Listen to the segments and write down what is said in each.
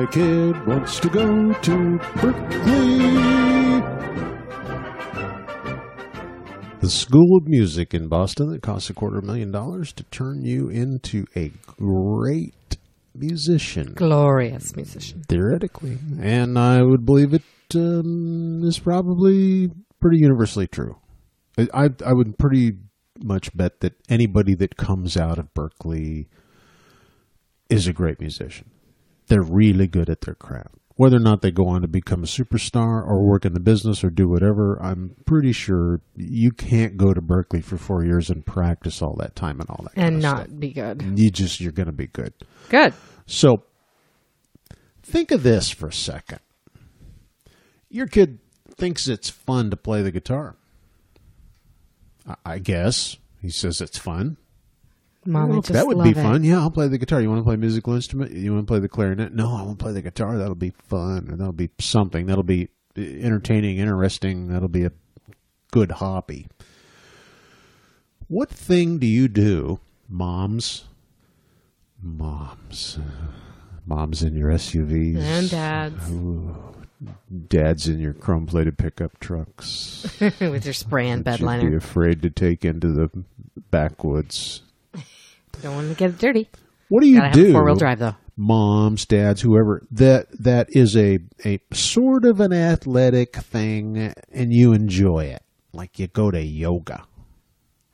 my kid wants to go to Berklee. The School of Music in Boston that costs a quarter million dollars to turn you into a great musician, Glorious musician. theoretically. And I would believe it um, is probably pretty universally true. I, I, I would pretty much bet that anybody that comes out of Berklee is a great musician. They're really good at their craft. Whether or not they go on to become a superstar or work in the business or do whatever, I'm pretty sure you can't go to Berklee for four years and practice all that time and all that kind And not stuff. be good. You just you're going to be good. Good. So think of this for a second. Your kid thinks it's fun to play the guitar. I- I guess he says it's fun. Mom, Well, oh, that would be it. fun. Yeah, I'll play the guitar. You want to play musical instrument? You want to play the clarinet? No, I want to play the guitar. That'll be fun, or that'll be something. That'll be eh, entertaining, interesting. That'll be a good hobby. What thing do you do, moms? Moms, moms in your SUVs And dads dads in your chrome-plated pickup trucks. with your spray and bed Should be afraid to take into the backwoods. Don't want to get it dirty. What do you Gotta do? four wheel drive though. moms, dads, whoever that that is a a sort of an athletic thing, and you enjoy it. Like you go to yoga,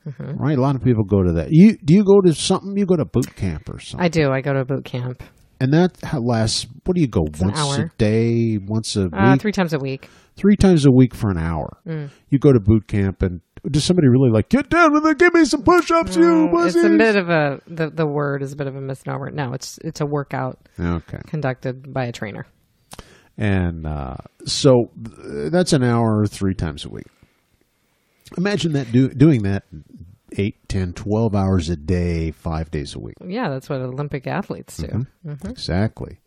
Mm-hmm. right? A lot of people go to that. You do you go to something? You go to boot camp or something, I do. I go to a boot camp and that lasts. What do you go an once a day, once a uh, week, three times a week. three times a week for an hour? Mm. You go to boot camp, and does somebody really like get down and then give me some push-ups, you Mm, it's a bit of a the the word is a bit of a misnomer. No, it's it's a workout Okay. conducted by a trainer. And uh, so th- that's an hour three times a week. Imagine that do, doing that 8, 10, 12 hours a day, five days a week. Yeah, that's what Olympic athletes do. Mm-hmm. Exactly.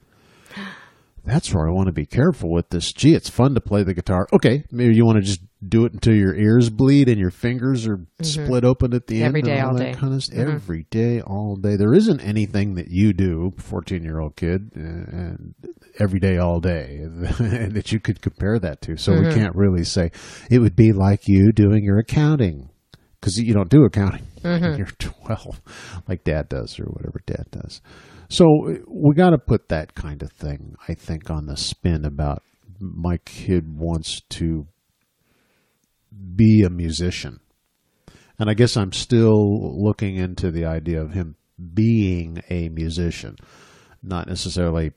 That's where I want to be careful with this. Gee, it's fun to play the guitar. Okay, maybe you want to just do it until your ears bleed and your fingers are split open at the Mm-hmm. Every end. day, and all all day. Mm-hmm. Kind of, st- Every day, all day. There isn't anything that you do, fourteen year old kid, uh, and every day, all day, that you could compare that to. So Mm-hmm. we can't really say it would be like you doing your accounting because you don't do accounting Mm-hmm. when you're 12 like dad does or whatever dad does so we got to put that kind of thing i think on the spin about my kid wants to be a musician. And i guess i'm still looking into the idea of him being a musician not necessarily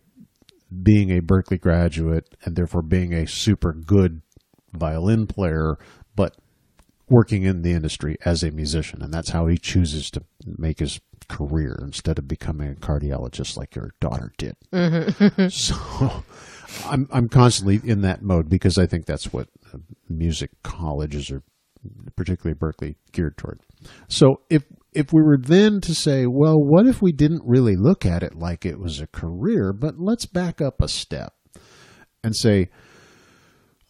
being a berklee graduate and therefore being a super good violin player but working in the industry as a musician, and that's how he chooses to make his career instead of becoming a cardiologist like your daughter did. Mm-hmm. so I'm I'm constantly in that mode because I think that's what music colleges are, particularly Berklee, geared toward. So if if we were then to say, well, what if we didn't really look at it like it was a career, but let's back up a step and say,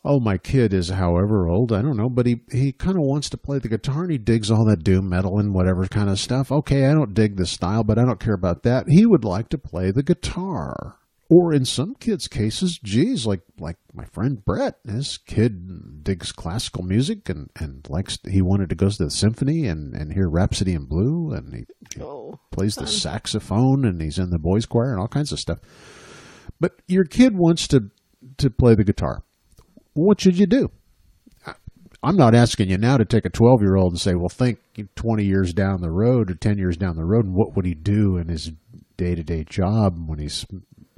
oh, my kid is however old, I don't know, but he, he kind of wants to play the guitar and he digs all that doom metal and whatever kind of stuff. Okay, I don't dig the style, but I don't care about that. He would like to play the guitar. Or in some kids' cases, geez, like like my friend Brett, his kid digs classical music and, and likes he wanted to go to the symphony and, and hear Rhapsody in Blue and he, he Oh, plays the saxophone and he's in the boys choir and all kinds of stuff. But your kid wants to to play the guitar. What should you do? I'm not asking you now to take a 12 year old and say, well, think 20 years down the road or 10 years down the road, and what would he do in his day to day job when he's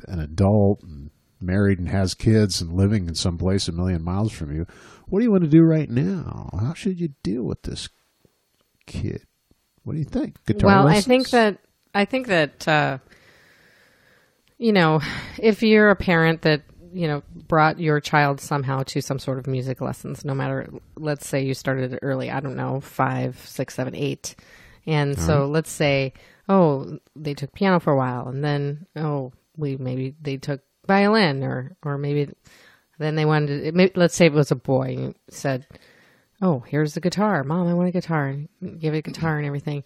an adult and married and has kids and living in some place a million miles from you? What do you want to do right now? How should you deal with this kid? What do you think? Guitar well, I think that I think that uh, you know, if you're a parent that you know brought your child somehow to some sort of music lessons, no matter, let's say you started it early, I don't know, five, six, seven, eight, and so let's say, oh, they took piano for a while, and then oh, we maybe they took violin, or or maybe then they wanted, to, maybe, let's say it was a boy, and said, oh, here's the guitar, mom, I want a guitar, and give it a guitar and everything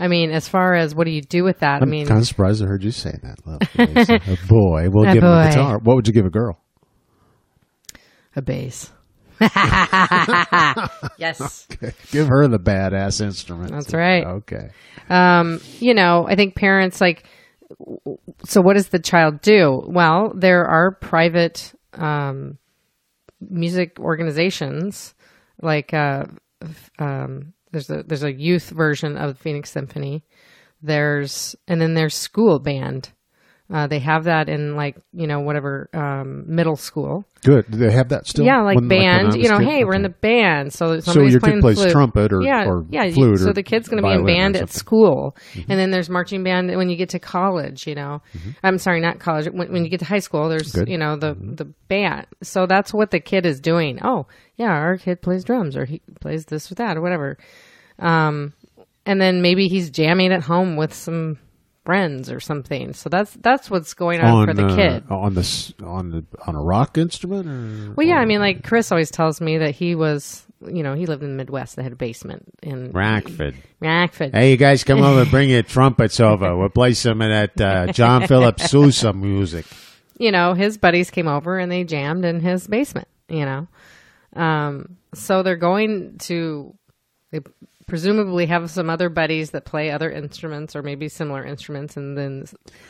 I mean, as far as what do you do with that? I I'm mean, kind of surprised I heard you say that. Lovelace. a boy. We'll A give him a guitar. What would you give a girl? a bass. yes. give her the badass instrument. That's right. Okay. Um, you know, I think parents like. So, what does the child do? Well, there are private um, music organizations, like uh, um, there's a there's a youth version of the Phoenix Symphony. There's and then there's school band. Uh, they have that in like you know whatever um, middle school. Good. Do they have that still? Yeah, like When- band. was you know, kid? hey, we're in the band. So So somebody's your kid playing plays flute. trumpet or, yeah, or yeah. flute so the kid's going to be in band at something. Mm-hmm. school, and then there's marching band when you get to college. You know, I'm sorry, not college. When, when you get to high school, there's Good. you know the the band. So that's what the kid is doing. Oh, yeah, our kid plays drums or he plays this or that or whatever. Um, and then maybe he's jamming at home with some friends or something. So that's that's what's going on, for the uh, kid. on the on the on a rock instrument or Well, yeah, I mean, like Chris always tells me that he was, you know, he lived in the Midwest. They had a basement in Rockford. Rockford. Hey, you guys come over, bring your trumpets over. We'll play some of that uh, John Philip Sousa music. You know, his buddies came over and they jammed in his basement. You know, um, so they're going to. They presumably have some other buddies that play other instruments or maybe similar instruments, and then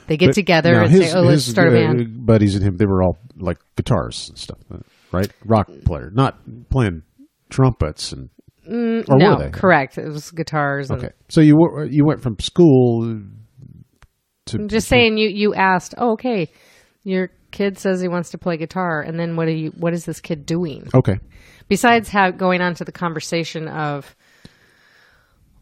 they get But together and his- say, "Oh, let's start a uh, band." buddies and him, they were all like guitars and stuff, uh, right? Rock player, not playing trumpets and. or Mm, no, correct. It was guitars. And Okay, so you were, you went from school to I'm just saying you you asked oh, okay your kid says he wants to play guitar and then what are you what is this kid doing okay. besides how going on to the conversation of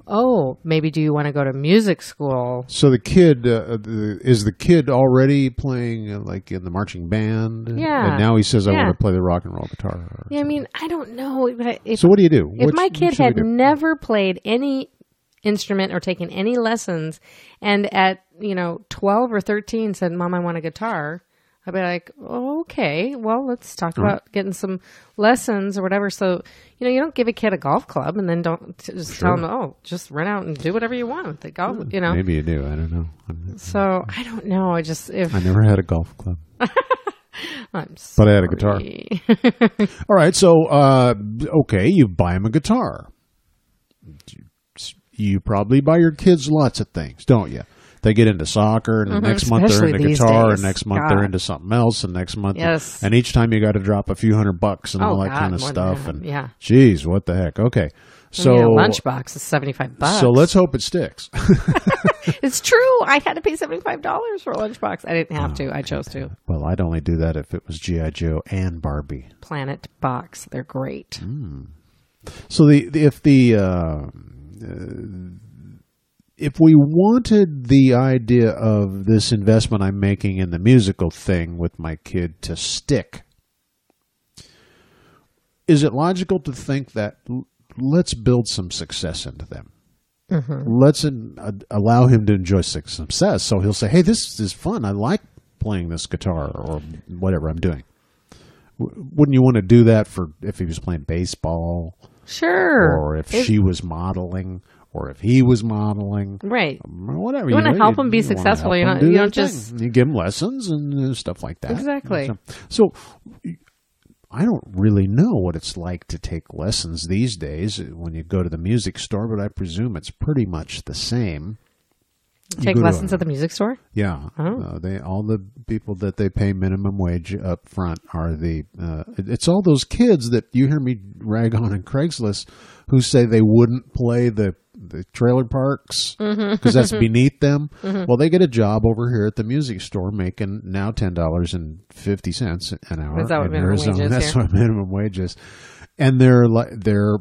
oh maybe do you want to go to music school So the kid uh, the, is the kid already playing uh, like in the marching band? Yeah. and now he says, "I Yeah. want to play the rock and roll guitar." yeah i mean i don't know if, So what do you do? if What my kid had never played any instrument or taken any lessons and at you know 12 or 13 said mom i want a guitar i'd be like oh, okay well let's talk about getting some lessons or whatever so you know you don't give a kid a golf club and then don't t- just tell them oh just run out and do whatever you want with the golf you know Maybe you do. I don't know. So i don't know i just if I never had a golf club, i'm but I had a guitar. All right, so uh, okay, you buy him a guitar. You probably buy your kids lots of things, don't you? They get into soccer, and the next month they're Mm-hmm. Into guitar, days. and next month God. they're into something else, and next month, Yes. and each time you got to drop a few hundred bucks and Oh, all that God, kind of stuff. And yeah. geez, what the heck? Okay, so lunchbox is 75 bucks so let's hope it sticks. It's true. I had to pay seventy five dollars for a lunchbox. I didn't have to. I chose to. well, I'd only do that if it was GI Joe and Barbie. Planet Box. They're great. So the, the if the uh, if we wanted the idea of this investment I'm making in the musical thing with my kid to stick, is it logical to think that let's build some success into them? Let's in, uh, allow him to enjoy suc- success, so he'll say, "Hey, this is fun. I like playing this guitar or whatever I'm doing." W- Wouldn't you want to do that for if he was playing baseball? Sure. or if It- she was modeling, or if he was modeling, right. or whatever. You wanna know, help him be wanna successful, you don't- do you don't thing. just- you give him lessons and uh, stuff like that. Exactly. So, so I don't really know what it's like to take lessons these days when you go to the music store, but I presume it's pretty much the same. Take lessons a- at the music store. yeah, Oh. uh, they all the people that they pay minimum wage up front are the. Uh, it- it's all those kids that you hear me rag on in Craigslist who say they wouldn't play the the trailer parks because Mm-hmm. that's beneath them. Well, they get a job over here at the music store making now ten dollars and fifty cents an hour. Is that what minimum Arizona. wage is That's here? what minimum wage is, and they're like they're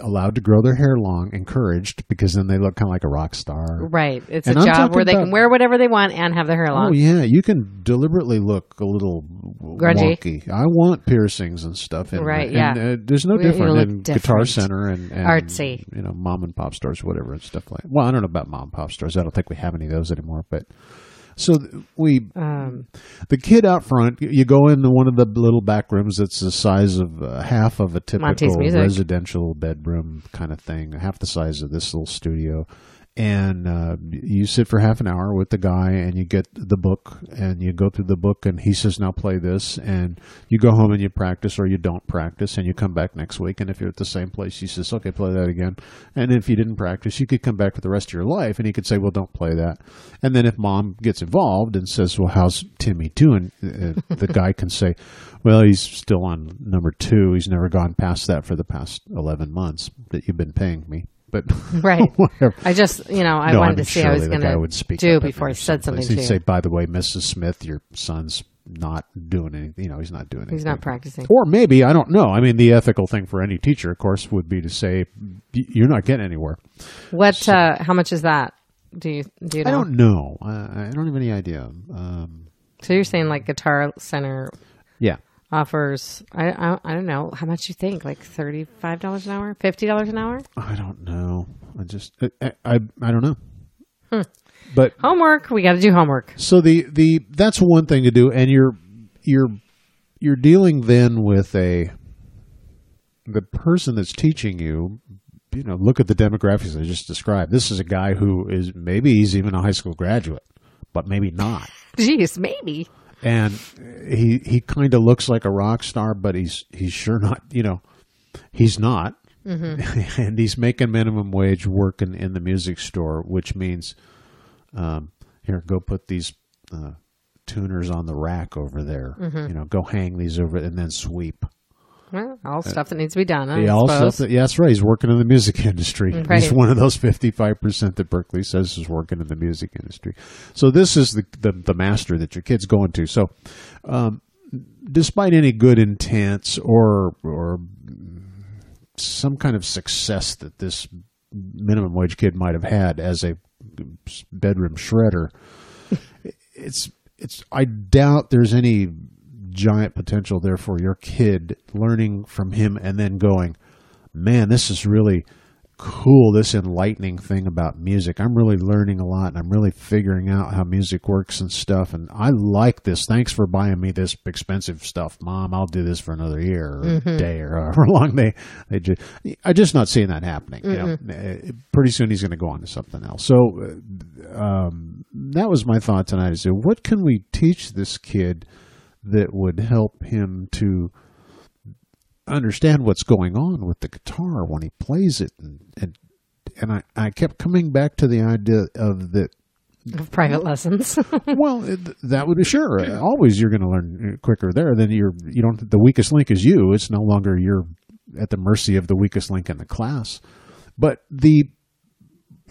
allowed to grow their hair long, encouraged because then they look kind of like a rock star. Right. It's And a I'm job where they about- can wear whatever they want and have their hair long. Oh yeah, you can deliberately look a little Grungy. wonky. I want piercings and stuff. And, Right, and, yeah. uh, there's no you different in Guitar. Center and, and Artsy. You know, mom and pop stores, whatever and stuff like. Well, I don't know about mom and pop stores. I don't think we have any of those anymore. But so we, Um, the kid out front, you go into one of the little back rooms that's the size of uh, half of a typical residential bedroom kind of thing, half the size of this little studio. And uh, you sit for half an hour with the guy and you get the book and you go through the book and he says now play this and you go home and you practice or you don't practice and you come back next week. And if you're at the same place he says okay play that again. And if you didn't practice you could come back for the rest of your life and he could say well don't play that. And then if mom gets involved and says well how's timmy doing? Uh, the guy can say well he's still on number two. He's never gone past that for the past 11 months that you've been paying me but Right. whatever. I just, you know, I No, wanted mean, to see how I was going to do before I said something He'd you. say, "By the way, Mrs. Smith, your son's not doing anything. You know, he's not doing anything. He's not practicing. Or maybe I don't know. I mean, the ethical thing for any teacher, of course, would be to say, you're not getting anywhere." What? Uh, how much is that? Do you do you know? I don't know. I, I don't have any idea. Um, So you're saying like Guitar Center yeah, offers? I I, I don't know how much you think. Like thirty five dollars an hour, fifty dollars an hour. I don't know. I just, I, I, I, I don't know. Hmm. But Homework. We got to do homework. So the the that's one thing to do, and you're you're you're dealing then with a the person that's teaching you. You know, look at the demographics I just described. This is a guy who is maybe he's even a high school graduate, but maybe not. Jeez, maybe. And he he kind of looks like a rock star, but he's he's sure not. You know, he's not. and he's making minimum wage working in the music store, which means um, here, go put these uh, tuners on the rack over there. You know, go hang these over and then sweep. Well, all stuff that needs to be done. I Uh, Yeah, all stuff that- yeah, that's right. He's working in the music industry. Right. He's one of those fifty-five percent that Berklee says is working in the music industry. So this is the the, the master that your kid's going to. So, um, despite any good intents or or some kind of success that this minimum wage kid might have had as a bedroom shredder, it's it's I doubt there's any giant potential there for your kid learning from him and then going, man, this is really cool. This enlightening thing about music. I'm really learning a lot and I'm really figuring out how music works and stuff. And I like this. Thanks for buying me this expensive stuff, mom. I'll do this for another year or day or however long they, they just, I'm just not seeing that happening. You know, Uh, pretty soon he's going to go on to something else. So, uh, um, that was my thought tonight is what can we teach this kid that would help him to understand what's going on with the guitar when he plays it. And and, and I, I kept coming back to the idea of that Of private lessons. well it, that would be sure uh, always you're going to learn uh, quicker there than you're you don't the weakest link is you. It's no longer you're at the mercy of the weakest link in the class. But the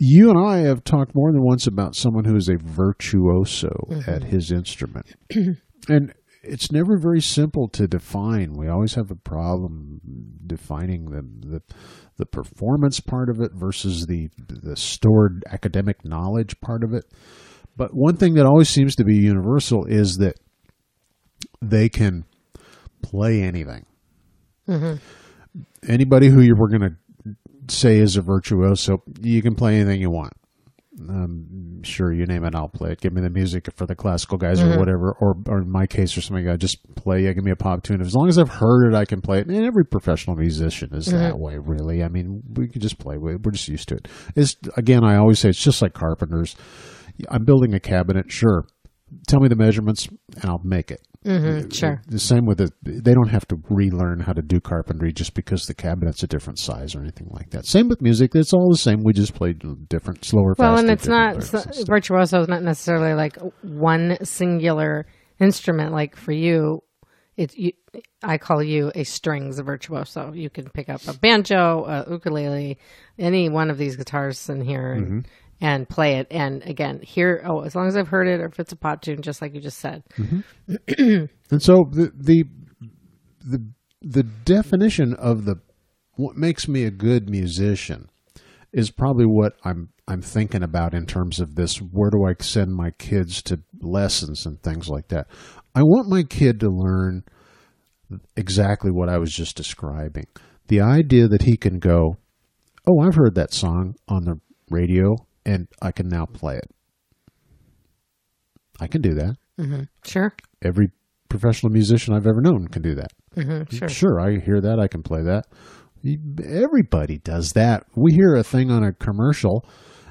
you and I have talked more than once about someone who is a virtuoso mm-hmm. at his instrument. And it's never very simple to define. We always have a problem defining the the, the performance part of it versus the the stored academic knowledge part of it. But one thing that always seems to be universal is that they can play anything. Mm-hmm. Anybody who you were going to say is a virtuoso, you can play anything you want um, sure you name it i'll play it. Give me the music for the classical guys or whatever or, or in my case or something i just play yeah, give me a pop tune. As long as i've heard it i can play it. And every professional musician is that way really. I mean we can just play with it we're just used to it. It's again i always say it's just like carpenters. I'm building a cabinet sure tell me the measurements and i'll make it Mhm, sure. the same with it they don't have to relearn how to do carpentry just because the cabinet's a different size or anything like that same with music it's all the same we just play different slower Well, faster, and it's not and virtuoso is not necessarily like one singular instrument. Like for you, it's you, I call you a strings virtuoso. You can pick up a banjo, a ukulele, any one of these guitars in here, and, Mm-hmm. And play it. And again, here, oh, as long as I've heard it, or if it's a pop tune, just like you just said. Mm-hmm. And so the the the the definition of the what makes me a good musician is probably what I'm I'm thinking about in terms of this where do I send my kids to lessons and things like that. I want my kid to learn exactly what I was just describing. The idea that he can go, "Oh, I've heard that song on the radio and I can now play it." I can do that Sure, every professional musician I've ever known can do that. hmm sure. Sure, I hear that. I can play that. Everybody does that. We hear a thing on a commercial,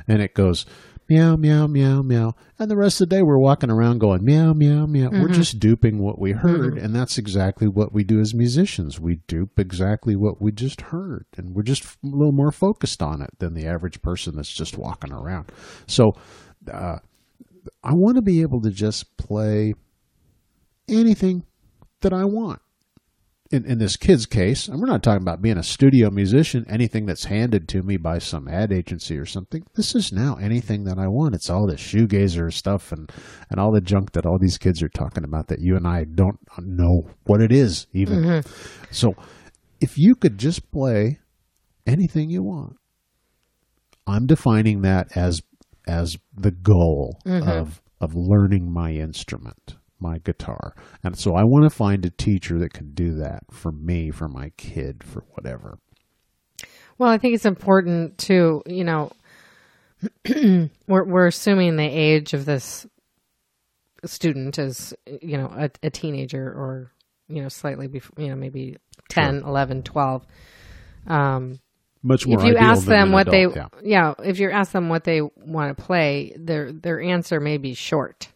and it goes meow meow meow meow. And the rest of the day we're walking around going meow meow meow. We're just duping what we heard and that's exactly what we do as musicians. We dupe exactly what we just heard and we're just a little more focused on it than the average person that's just walking around. So uh, i want to be able to just play anything that i want in, in this kid's case, and we're not talking about being a studio musician, anything that's handed to me by some ad agency or something. This is now anything that I want. It's all the shoegazer stuff and, and all the junk that all these kids are talking about that you and I don't know what it is even. Mm-hmm. So if you could just play anything you want, I'm defining that as as the goal mm-hmm. of of learning my instrument, my guitar. And so I want to find a teacher that can do that for me, for my kid, for whatever. Well, I think it's important to, you know, we're we're assuming the age of this student is, you know, a, a teenager or, you know, slightly before, you know, maybe 10, 11, 12. Um, Much more if you ask them what adult, they yeah. yeah. if you ask them what they want to play their their answer may be short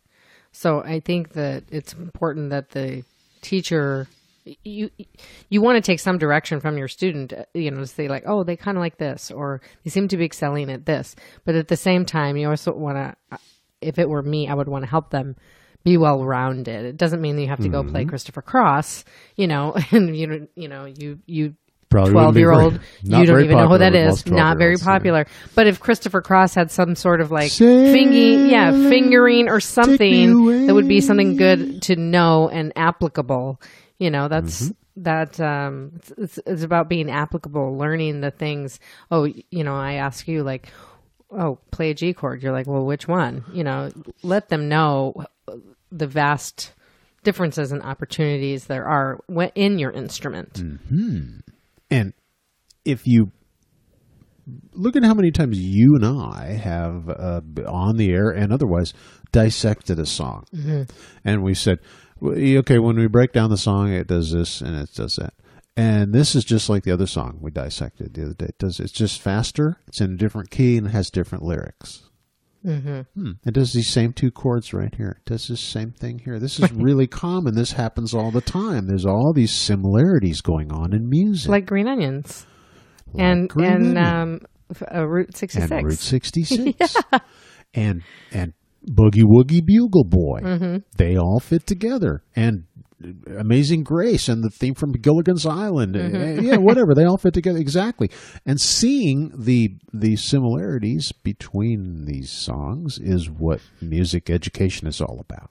so i think that it's important that the teacher you you want to take some direction from your student uh, you know to say like oh they kind of like this or they seem to be excelling at this but at the same time you also want to if it were me i would want to help them be well rounded it doesn't mean that you have to go Mm-hmm. play christopher cross you know and you know you know you you Probably wouldn't 12 be year old you don't even know who that is. Not very 12-year-olds, yeah. popular. But if christopher cross had some sort of like fingy yeah fingering or something that would be something good to know and applicable you know that's Mm-hmm. that um it's, it's, it's about being applicable learning the things. Oh you know i ask you like oh play a g chord. You're like well which one? You know let them know the vast differences and opportunities there are in your instrument And if you look at how many times you and I have uh, on the air and otherwise dissected a song, and we said, okay, when we break down the song, it does this and it does that. And this is just like the other song we dissected the other day. It does it's just faster? It's in a different key and it has different lyrics. Hmm. It does these same two chords right here. It does this same thing here. This is really common. This happens all the time. There's all these similarities going on in music. like green onions and Green and Onion. um uh, route 66 and Route 66 and and Boogie Woogie Bugle Boy. Mm-hmm. They all fit together. And Amazing Grace and the theme from Gilligan's Island. Mm-hmm. Uh, Yeah, whatever. They all fit together exactly. And seeing the the similarities between these songs is what music education is all about.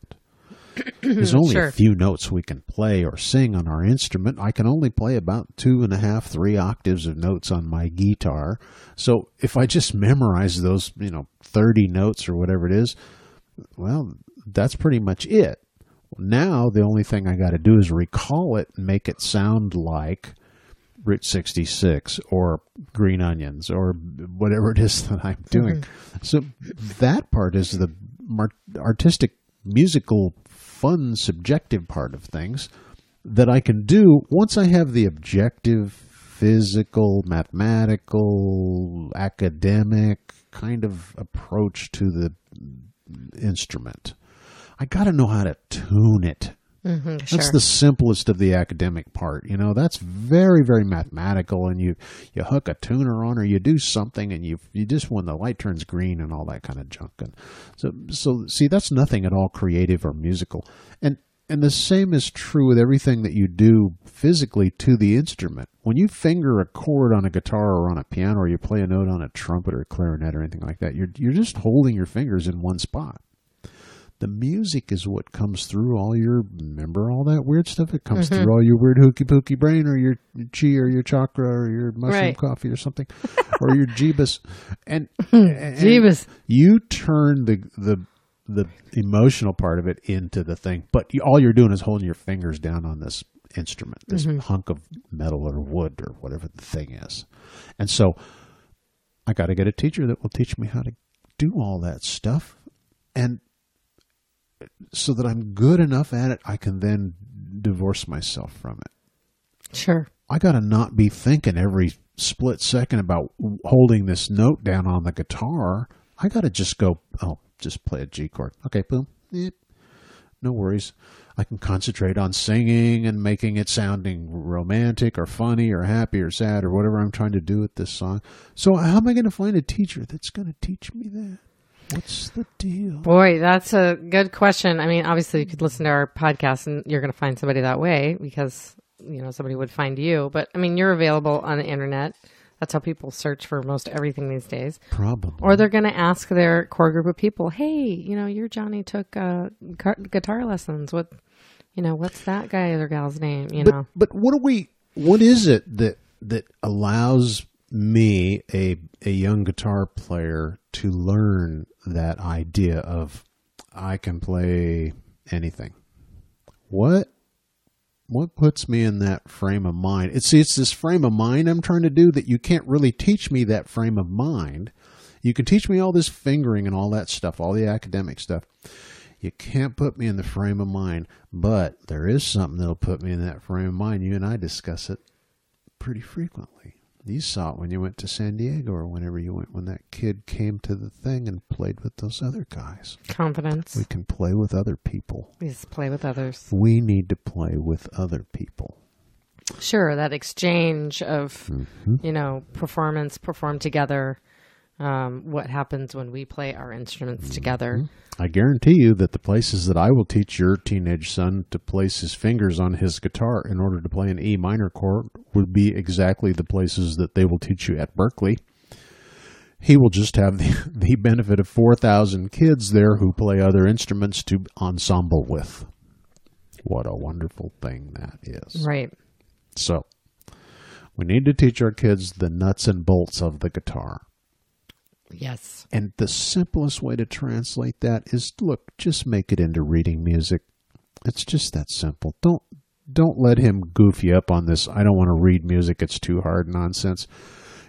There's only Sure. a few notes we can play or sing on our instrument. I can only play about two and a half, three octaves of notes on my guitar. So if I just memorize those, you know, 30 notes or whatever it is, well, that's pretty much it. Now the only thing I got to do is recall it and make it sound like Route 66 or Green Onions or whatever it is that I'm doing. Mm-hmm. So that part is the artistic, musical, fun, subjective part of things that I can do once I have the objective, physical, mathematical, academic kind of approach to the instrument. I got to know how to tune it. Mhm, That's sure. the simplest of the academic part. You know, that's very, very mathematical, and you you hook a tuner on, or you do something, and you you just when the light turns green and all that kind of junk. And so, so see, that's nothing at all creative or musical. And and the same is true with everything that you do physically to the instrument. When you finger a chord on a guitar or on a piano, or you play a note on a trumpet or a clarinet or anything like that, you're you're just holding your fingers in one spot the music is what comes through all your remember all that weird stuff? It comes mm-hmm. through all your weird hooky pooky brain or your chi or your chakra or your mushroom Right. coffee or something or your jeebus. And, and Jeebus. you turn the the the emotional part of it into the thing. But you, all you're doing is holding your fingers down on this instrument this mm-hmm. hunk of metal or wood or whatever the thing is. And so i got to get a teacher that will teach me how to do all that stuff. And so that I'm good enough at it, I can then divorce myself from it. Sure. I got to not be thinking every split second about holding this note down on the guitar. I got to just go, oh, just play a G chord. Okay, boom. Yep. No worries. I can concentrate on singing and making it sounding romantic or funny or happy or sad or whatever I'm trying to do with this song. So, how am I going to find a teacher that's going to teach me that? What's the deal? Boy, that's a good question. I mean, obviously, you could listen to our podcast and you're going to find somebody that way because, you know, somebody would find you. But I mean, you're available on the internet. That's how people search for most everything these days. Probably. Or they're going to ask their core group of people, hey, you know, your Johnny took uh, car- guitar lessons. What, you know, what's that guy or gal's name? You but, know, but what do we? What is it that that allows me, a a young guitar player, to learn that idea of I can play anything? What what puts me in that frame of mind? It's it's this frame of mind I'm trying to do that you can't really teach me that frame of mind. You can teach me all this fingering and all that stuff, all the academic stuff. You can't put me in the frame of mind, but there is something that'll put me in that frame of mind. You and I discuss it pretty frequently. You saw it when you went to San Diego or whenever you went when that kid came to the thing and played with those other guys. confidence. We can play with other people. We just play with others. We need to play with other people. Sure, that exchange of, Mm-hmm. you know, performance, perform together. Um, what happens when we play our instruments Mm-hmm. together? I guarantee you that the places that I will teach your teenage son to place his fingers on his guitar in order to play an E minor chord would be exactly the places that they will teach you at Berklee. He will just have the, the benefit of 4,000 kids there who play other instruments to ensemble with. What a wonderful thing that is. Right. So, we need to teach our kids the nuts and bolts of the guitar. Yes. And the simplest way to translate that is look, just make it into reading music. It's just that simple. Don't don't let him goof you up on this I don't want to read music, it's too hard nonsense.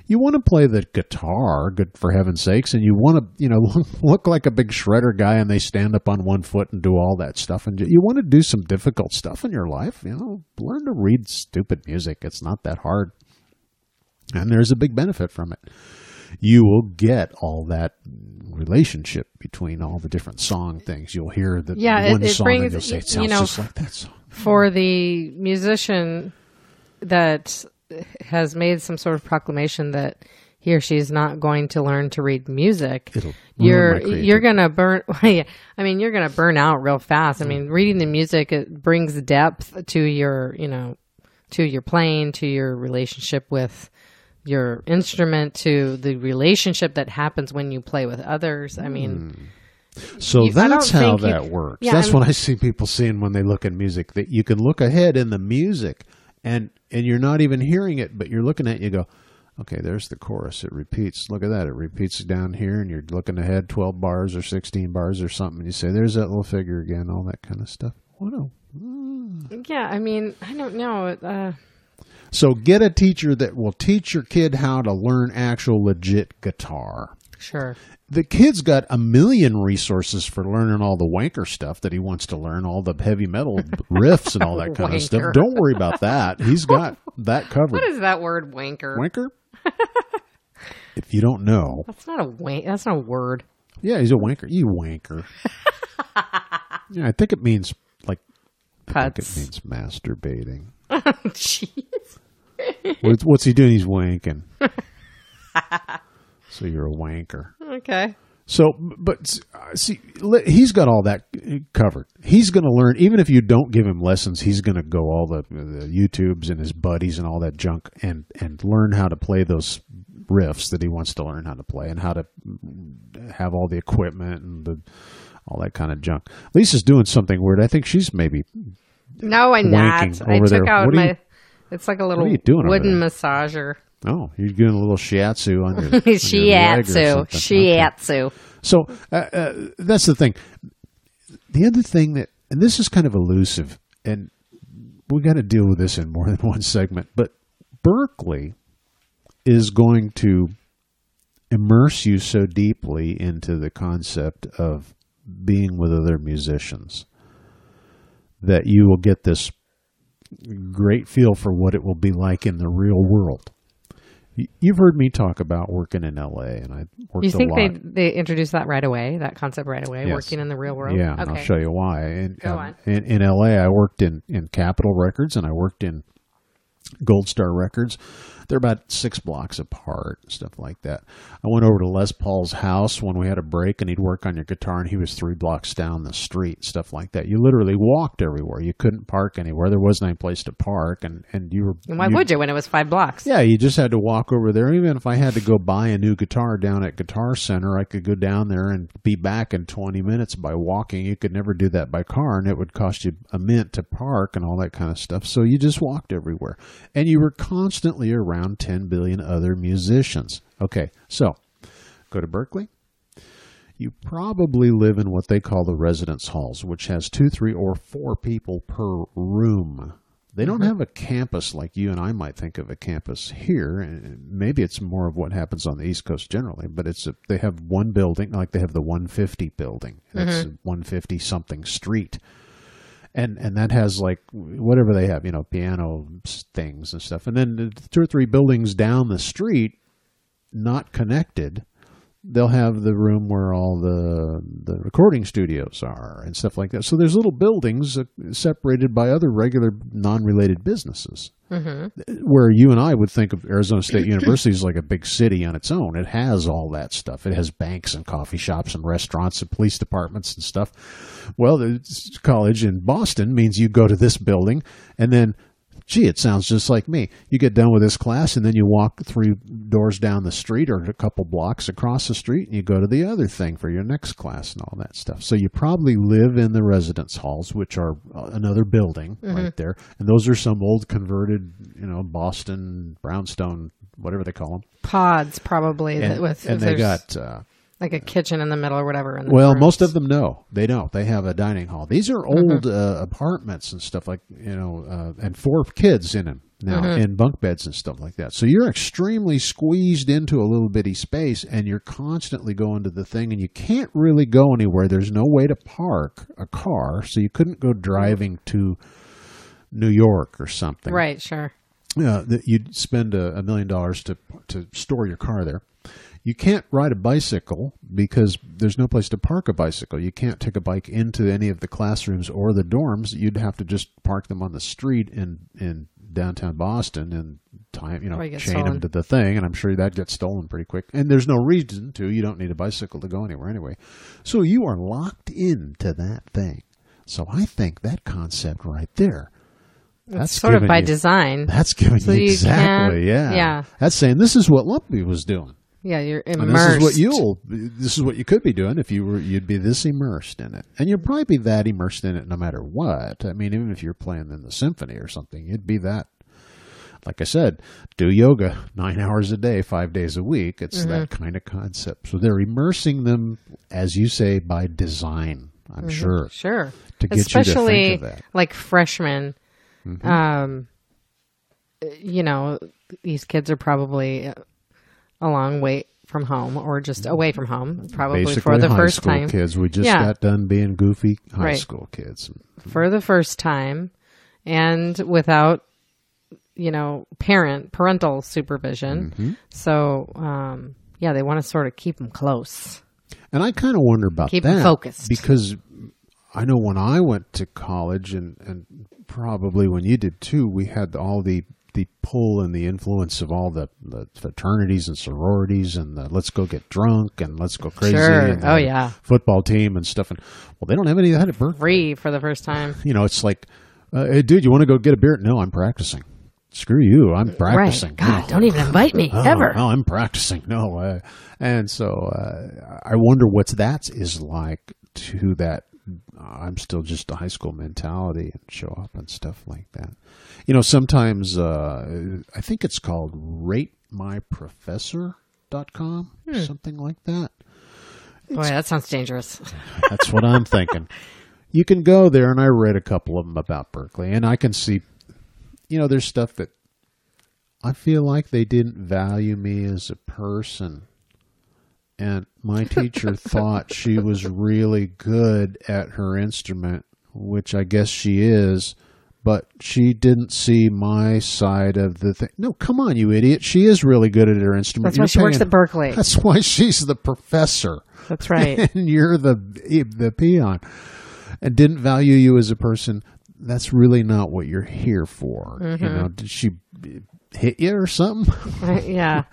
You want to play the guitar, good for heaven's sakes, and you want to, you know, look like a big shredder guy and they stand up on one foot and do all that stuff and you want to do some difficult stuff in your life, you know, learn to read stupid music. It's not that hard. And there's a big benefit from it you will get all that relationship between all the different song things. You'll hear the Yeah, it- one it song brings- and you'll say it you sounds know, just like that song. For the musician that has made some sort of proclamation that he or she is not going to learn to read music, It'll you're you're gonna burn. I mean, you're gonna burn out real fast. I mean, reading the music it brings depth to your, you know, to your playing, to your relationship with your instrument, to the relationship that happens when you play with others. I mean, So you- that's how think you- that works. Yeah, that's I'm- what I see people seeing when they look at music. That you can look ahead in the music, and and you're not even hearing it, but you're looking at it, you go, okay, there's the chorus. It repeats. Look at that. It repeats down here, and you're looking ahead twelve bars or sixteen bars or something. And you say, there's that little figure again. All that kind of stuff. What a yeah, I mean, I don't know. Uh, So get a teacher that will teach your kid how to learn actual legit guitar. sure. The kid's got a million resources for learning all the wanker stuff that he wants to learn, all the heavy metal riffs and all that kind of stuff. Don't worry about that. He's got that covered. What is that word, wanker? wanker? if you don't know, That's not a wank. That's not a word. yeah, he's a wanker. You wanker. yeah, I think it means like I think it means masturbating. Oh, jeez. What's, what's he doing? He's wanking. so you're a wanker. Okay. So, but uh, see, he's got all that covered. He's going to learn, even if you don't give him lessons. He's going to go all the, the YouTubes and his buddies and all that junk, and and learn how to play those riffs that he wants to learn how to play, and how to have all the equipment and the all that kind of junk. Lisa's doing something weird. I think she's maybe No, I'm not. I took there. out What my. you- it's like a little are you doing wooden massager. oh, you're doing a little shiatsu on your, on or Shiatsu. Okay. Shiatsu. So uh, uh, that's the thing. The other thing that, and this is kind of elusive, and we got to deal with this in more than one segment, but Berklee is going to immerse you so deeply into the concept of being with other musicians that you will get this great feel for what it will be like in the real world. You've heard me talk about working in L.A. and I worked You think they they introduced that right away? That concept right away, Yes. working in the real world. Yeah, and Okay. I'll show you why. In, Go um, on. in in L.A., I worked in in Capitol Records and I worked in Gold Star Records. They're about six blocks apart, stuff like that. I went over to Les Paul's house when we had a break, and he'd work on your guitar, and he was three blocks down the street, stuff like that. You literally walked everywhere. You couldn't park anywhere. There wasn't any place to park, and and you were. And why would you when it was five blocks? Yeah, you just had to walk over there. Even if I had to go buy a new guitar down at Guitar Center, I could go down there and be back in 20 minutes by walking. You could never do that by car, and it would cost you a mint to park and all that kind of stuff. So you just walked everywhere. And you were constantly around 10 billion other musicians. Okay, so go to Berklee. You probably live in what they call the residence halls, which has two, three, or four people per room. They don't mm-hmm. have a campus like you and I might think of a campus here. and Maybe it's more of what happens on the East Coast generally, but it's a, they have one building, like they have the 150 building. That's mm-hmm. 150 something street, and and that has like whatever they have, you know, piano things and stuff. And then the two or three buildings down the street, not connected, they'll have the room where all the the recording studios are and stuff like that. So there's little buildings uh, separated by other regular non-related businesses. Where you and I would think of Arizona State University as like a big city on its own. It has all that stuff. It has banks and coffee shops and restaurants and police departments and stuff. Well, the college in Boston means you go to this building and then gee, it sounds just like me. You get done with this class, and then you walk three doors down the street or a couple blocks across the street, and you go to the other thing for your next class and all that stuff. So you probably live in the residence halls, which are uh, another building right there, and those are some old converted, you know, Boston brownstone, whatever they call them. Pods probably that And, with and they there's got. Uh, like a kitchen in the middle or whatever. In the well, most of them no, they don't. They have a dining hall. These are Mm-hmm. old uh, apartments and stuff like you know, uh, and four kids in them now Mm-hmm. in bunk beds and stuff like that. So you're extremely squeezed into a little bitty space, and you're constantly going to the thing, and you can't really go anywhere. There's no way to park a car, so you couldn't go driving to New York or something right, sure. uh, that you'd spend a, a million dollars to to store your car there. You can't ride a bicycle because there's no place to park a bicycle. You can't take a bike into any of the classrooms or the dorms. You'd have to just park them on the street in in downtown Boston and time you know Or you get chain them to the thing. And I'm sure that gets stolen pretty quick. And there's no reason to. You don't need a bicycle to go anywhere anyway. So you are locked into that thing. So I think that concept right there. That's sort of by you- design. that's giving So you you exactly, yeah. yeah. That's saying this is what Lumpy was doing, Yeah, you're and immersed. this is what you'll, this is what you could be doing if you were, you'd be this immersed in it, and you'd probably be that immersed in it no matter what. I mean, even if you're playing in the symphony or something, you'd be that. Like I said, do yoga nine hours a day, five days a week. It's that Mm-hmm. kind of concept. So they're immersing them, as you say, by design. I'm sure Sure. to get Especially you to think of that. like freshmen. Mm-hmm. Um, you know, these kids are probably a long way from home or just away from home, probably Basically, for the high first school time. kids. We just Yeah. got done being goofy high Right. school kids. For the first time and without, you know, parent, parental supervision. Mm-hmm. So, um, yeah, they want to sort of keep them close. And I kind of wonder about Keep that focused. because I know when I went to college, and, and probably when you did too, we had all the the pull and the influence of all the, the fraternities and sororities and the let's go get drunk and let's go crazy. Sure. and Oh, yeah. football team and stuff. And well, they don't have any of that at Berklee. Free for the first time. You know, it's like, uh, hey, dude, you want to go get a beer? No, I'm practicing. Screw you, I'm practicing. Right. God, No. don't even invite me ever. No, I'm practicing. No, uh, and so uh, I wonder what that is like to that. I'm still just a high school mentality and show up and stuff like that. You know, sometimes uh, I think it's called ratemyprofessor.com, Hmm. something like that. Boy, that sounds dangerous. That's what I'm thinking. You can go there, and I read a couple of them about Berklee, and I can see, you know, there's stuff that I feel like they didn't value me as a person. And my teacher thought she was really good at her instrument, which I guess she is, but she didn't see my side of the thing. No, come on, you idiot. She is really good at her instrument. That's why You're she works at Berklee. That's why she's the professor. That's right. and you're the the peon and didn't value you as a person that's really not what you're here for Mm-hmm. know did she hit you or something yeah.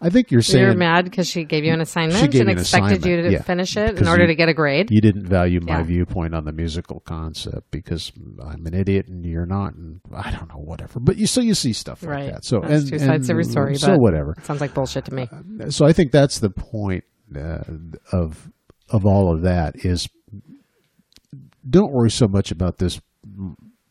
I think you're saying You're mad because she gave you an assignment She gave and an expected you to yeah. finish it in order you- to get a grade. you didn't value my Yeah. viewpoint on the musical concept because i'm an idiot and you're not and i don't know whatever but you so you see stuff like Right. that so That's and, two sides to every story, so but- whatever Sounds like bullshit to me. so I think that's the point uh, of of all of that is don't worry so much about this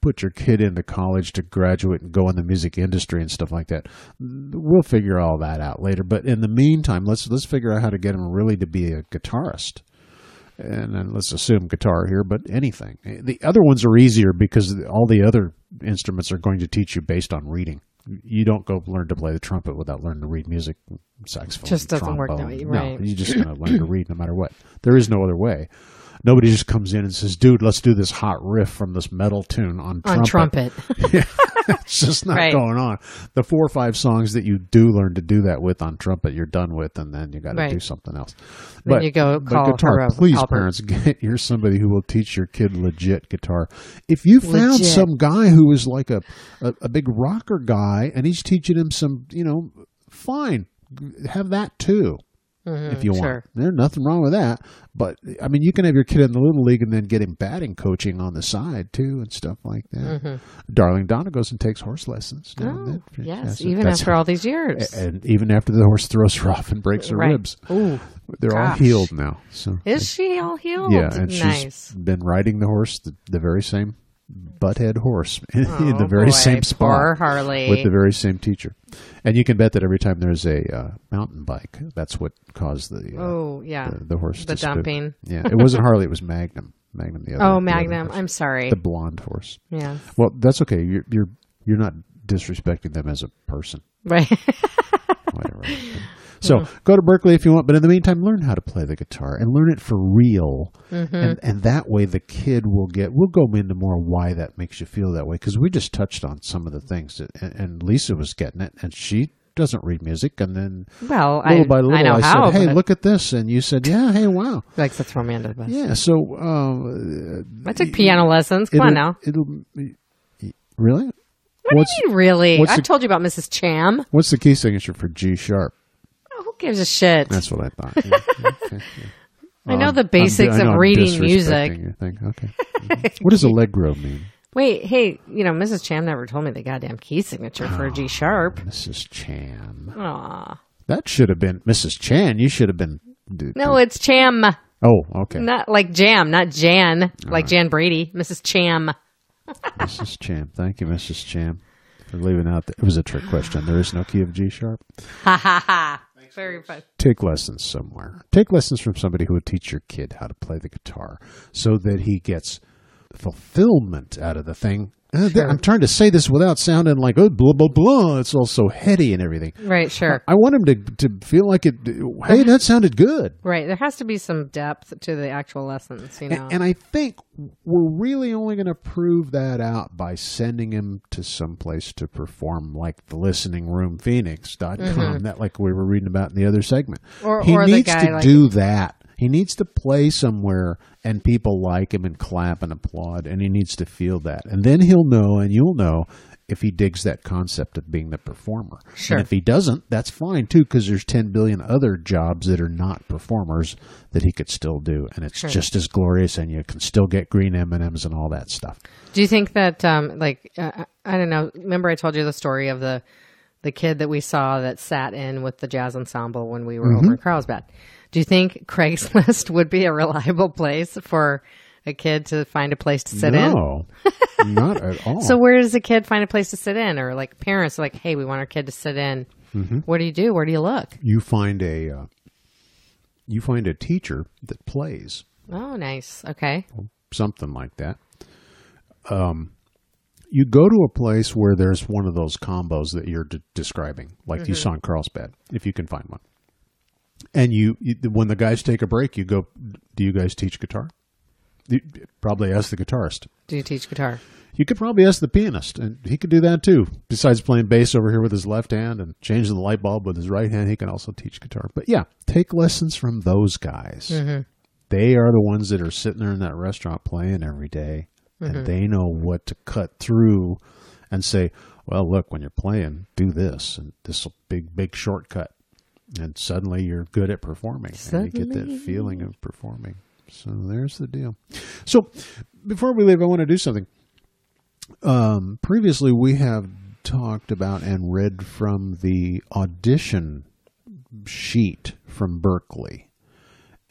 put your kid into college to graduate and go in the music industry and stuff like that we'll figure all that out later. But in the meantime let's let's figure out how to get him really to be a guitarist. And then let's assume guitar here but anything. The other ones are easier because all the other instruments are going to teach you based on reading. You don't go learn to play the trumpet without learning to read music saxophone Just doesn't work that trombone. way, no right. you're just going to learn to read no matter what. There is no other way nobody just comes in and says dude let's do this hot riff from this metal tune on On trumpet. it's just not Right. going on. The four or five songs that you do learn to do that with on trumpet, you're done with, and then you got to Right. do something else. Then you go call guitar, Hero please, Albert. parents, get you're somebody who will teach your kid legit guitar. If you found Legit. some guy who is like a, a a big rocker guy and he's teaching him some, you know, fine, have that too. If you want. Mm-hmm. sure. There's nothing wrong with that. But I mean, you can have your kid in the little league and then get him batting coaching on the side too, and stuff like that. Darling Donna goes and takes horse lessons. Mm-hmm. Oh, yes, even that's- after all these years. and even after the horse throws her off and breaks her Right. ribs, Ooh, they're all healed now. So is she all healed? yeah, and she's been riding the horse, the, the very same butthead horse in, in the Oh, very boy, same spot with the very same teacher. And you can bet that every time there's a uh, mountain bike, that's what caused the uh, oh yeah, the, the horse the to spook. dumping. Yeah, it wasn't Harley; it was Magnum. Magnum, the other. Oh, Magnum. horse. I'm sorry. the blonde horse. yeah, Well, that's okay. You're you're you're not disrespecting them as a person. right. Whatever. So go to Berklee if you want, but in the meantime, learn how to play the guitar and learn it for real, Mm-hmm. and and that way the kid will get. We'll go into more why that makes you feel that way because we just touched on some of the things, that, and, and Lisa was getting it, and she doesn't read music, and then well, little I, by little, I know how. said, "Hey, look at this," and you said, "Yeah, hey, wow." likes to throw me under the bus. Yeah, so um, I took piano lessons. Come on now. It'll really. What what's do you mean, really? I've the- told you about Mrs. Cham. what's the key signature for G sharp? Who gives a shit? That's what I thought. Yeah, okay, yeah. I know I'm- the I'm- basics I know of I'm reading music. Okay. What does allegro mean? Wait, hey, you know, Mrs. Cham never told me the goddamn key signature for a G ah, sharp. Mrs. Chan. Aw. That should have been Mrs. Chan. You should have been. No, it's Cham. Oh, okay. Not like Jam, not Jan, like ah. Jan Brady. Mrs. Cham. Mrs. Cham. Thank you, Mrs. Chan, for leaving out. The, it was a trick question. There is no key of G sharp. Ha ha ha. Very fun. take lessons somewhere. Take lessons from somebody who would teach your kid how to play the guitar so that he gets fulfillment out of the thing. Uh, th- I'm trying to say this without sounding like, oh, blah, blah, blah. It's all so heady and everything. Right, sure. I want him to, to feel like it, hey, that sounded good. Right. There has to be some depth to the actual lessons, you know. And, and I think we're really only going to prove that out by sending him to some place to perform, like the listening room phoenix.com, that like we were reading about in the other segment. Mm-hmm. Or- he or needs guy to like- do that. He needs to play somewhere and people like him and clap and applaud, and he needs to feel that. And then he'll know, and you'll know if he digs that concept of being the performer. Sure. And if he doesn't, that's fine too, because there's 10 billion other jobs that are not performers that he could still do. And it's just as glorious, and you can still get green M&Ms and all that stuff. Do you think that, um, like, uh, I don't know. Remember, I told you the story of the the kid that we saw that sat in with the jazz ensemble when we were over in Carlsbad. Do you think Craigslist would be a reliable place for a kid to find a place to sit in? no, not at all. So where does a kid find a place to sit in, or like parents are like, hey, we want our kid to sit in. Mm-hmm. What do you do? Where do you look? you find a uh, you find a teacher that plays Oh, nice. Okay. something like that. Um, you go to a place where there's one of those combos that you're de- describing, like you saw in Carlsbad, if you can find one. And you, you, when the guys take a break, you go, "Do you guys teach guitar?" You probably ask the guitarist. Do you teach guitar? You could probably ask the pianist, and he could do that too. Besides playing bass over here with his left hand and changing the light bulb with his right hand, he can also teach guitar. But yeah, take lessons from those guys. Mm-hmm. They are the ones that are sitting there in that restaurant playing every day, and mm-hmm. they know what to cut through and say, well, look, when you're playing, do this, and this will big, big shortcut. And suddenly you're good at performing. And you get that feeling of performing. So there's the deal. So before we leave, I want to do something. Um, previously, we have talked about and read from the audition sheet from Berklee.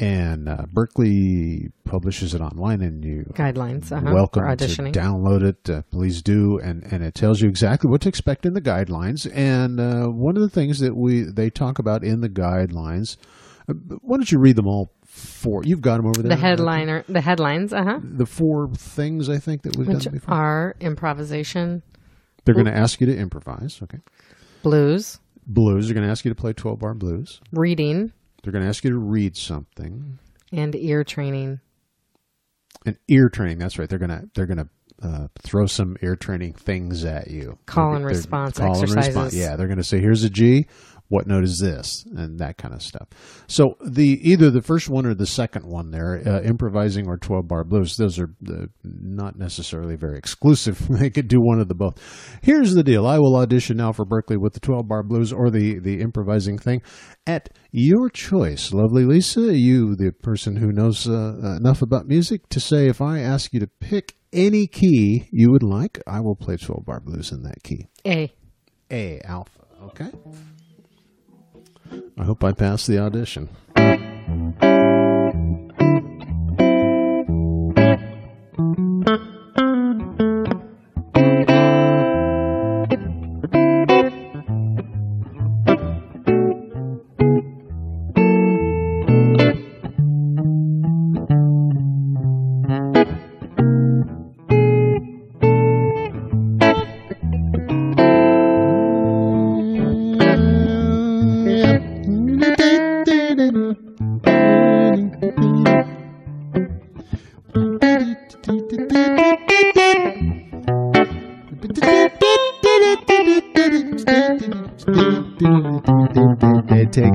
And uh, Berklee publishes it online, and you Guidelines. Uh-huh, welcome to download it. Uh, please do, and and it tells you exactly what to expect in the guidelines. And uh, one of the things that we they talk about in the guidelines. Uh, why don't you read them all? Four. You've got them over there. the headliner, the headlines. Uh huh. The four things I think that we've Which done before. are improvisation, They're going to ask you to improvise. Okay. blues, Blues. They're going to ask you to play twelve bar blues. reading, They're going to ask you to read something. and ear training. And ear training. That's right. They're going to they're going to uh, throw some ear training things at you. Call They're- and they're- response call and exercises. response. Yeah, they're going to say, "Here's a G. What note is this?" and that kind of stuff. So the either the first one or the second one there, uh, improvising or twelve bar blues. Those are the, not necessarily very exclusive. they could do one of the both. Here's the deal: I will audition now for Berklee with the twelve bar blues or the the improvising thing, at your choice. Lovely Lisa, you the person who knows uh, enough about music to say if I ask you to pick any key you would like, I will play 12 bar blues in that key. A. A alpha. Okay. I hope I pass the audition. Take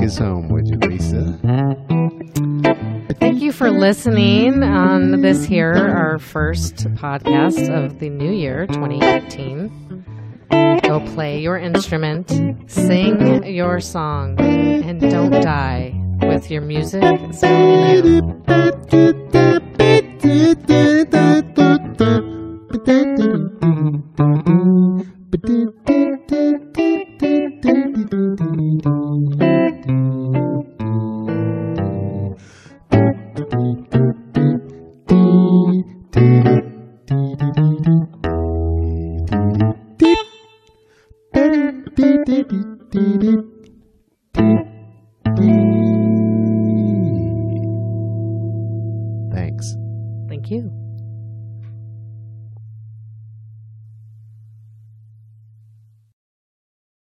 us home, would you, Lisa? Thank you for listening on this here, our first podcast of the new year, 2018. Go play your instrument, sing your song, and don't die with your music in you. Thanks.